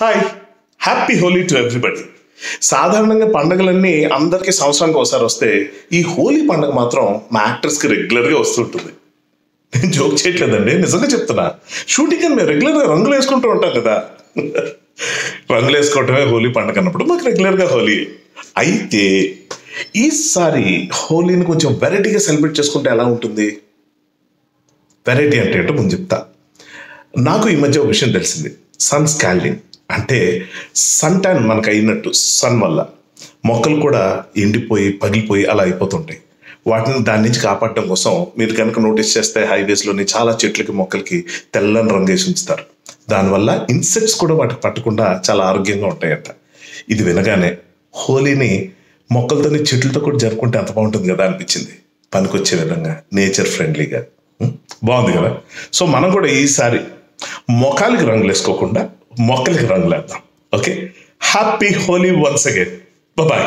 Hi happy Holi to everybody సాధారణంగా పండగలన్నీ అందరికీ సంవత్సరానికి ఒకసారి వస్తే ఈ హోలీ పండగ మాత్రం మా యాక్టర్స్కి రెగ్యులర్గా వస్తుంటుంది. నేను జోక్ చేయట్లేదండి నిజంగా చెప్తున్నా. షూటింగ్ అని మేము రెగ్యులర్గా రంగులు వేసుకుంటూ ఉంటాం కదా. రంగులు వేసుకోవటమే హోలీ పండగ అన్నప్పుడు మాకు రెగ్యులర్గా హోలీ. అయితే ఈసారి హోలీని కొంచెం వెరైటీగా సెలబ్రేట్ చేసుకుంటే ఎలా ఉంటుంది? వెరైటీ అంటే ఏంటో ముందు చెప్తా. నాకు ఈ మధ్య ఒక విషయం తెలిసింది. సన్ స్కాల్డింగ్ అంటే సన్ ట్యాన్ మనకు అయినట్టు సన్ వల్ల మొక్కలు కూడా ఎండిపోయి పగిలిపోయి అలా అయిపోతుంటాయి. వాటిని దాని నుంచి కాపాడడం కోసం మీరు కనుక నోటీస్ చేస్తే హైవేస్లోని చాలా చెట్లకి మొక్కలకి తెల్లని రంగు వేసి ఉంచుతారు. దానివల్ల ఇన్సెక్ట్స్ కూడా వాటికి పట్టకుండా చాలా ఆరోగ్యంగా ఉంటాయంట. ఇది వినగానే హోలీని మొక్కలతోని చెట్లతో కూడా జరుపుకుంటే అంత బాగుంటుంది కదా అనిపించింది. పనికొచ్చే విధంగా నేచర్ ఫ్రెండ్లీగా బాగుంది కదా? సో మనం కూడా ఈసారి మొఖాలకి రంగులు వేసుకోకుండా మొక్కలకి రంగులు వేద్దాం okay happy Holi once again bye